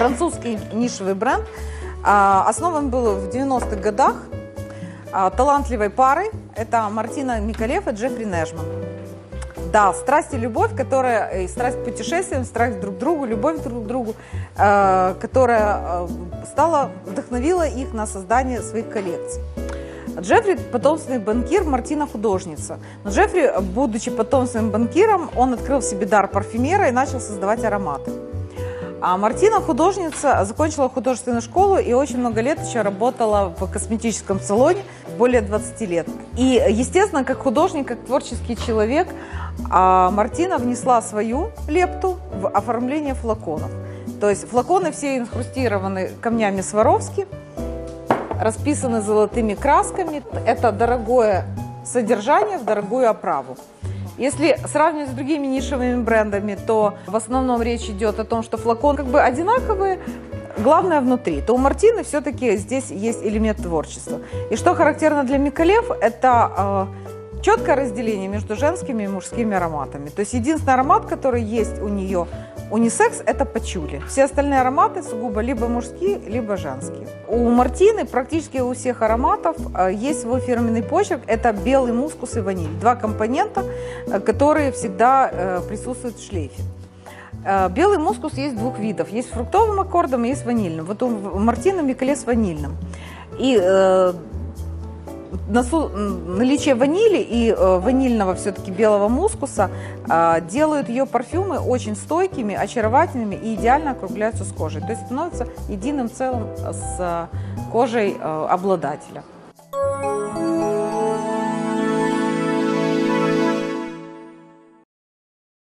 французский нишевый бренд. А, Основан был в 90-х годах а, талантливой парой. Это Мартина Микалев и Джеффри Нежман. Да, страсть и любовь, которая, и страсть к путешествиям, страсть друг к другу, любовь друг к другу, э, которая стала, вдохновила их на создание своих коллекций. Джеффри – потомственный банкир, Мартина – художница. Но Джеффри, будучи потомственным банкиром, он открыл в себе дар парфюмера и начал создавать ароматы. А Мартина художница, закончила художественную школу и очень много лет еще работала в косметическом салоне, более 20 лет. И, естественно, как художник, как творческий человек, а Мартина внесла свою лепту в оформление флаконов. То есть флаконы все инхрустированы камнями Сваровски, расписаны золотыми красками. Это дорогое содержание в дорогую оправу. Если сравнивать с другими нишевыми брендами, то в основном речь идет о том, что флакон как бы одинаковые, главное внутри, то у Мартины все-таки здесь есть элемент творчества. И что характерно для Миколев, это э, четкое разделение между женскими и мужскими ароматами. То есть единственный аромат, который есть у нее унисекс – это пачули. Все остальные ароматы сугубо либо мужские, либо женские. У Мартины практически у всех ароматов э, есть свой фирменный почерк – это белый мускус и ваниль. Два компонента, э, которые всегда э, присутствуют в шлейфе. Белый мускус есть двух видов. Есть фруктовым аккордом и есть ванильным. Вот у Мартина Микеле с ванильным. И наличие ванили и э, ванильного все-таки белого мускуса э, делают ее парфюмы очень стойкими, очаровательными и идеально округляются с кожей. То есть становятся единым целым с кожей э, обладателя.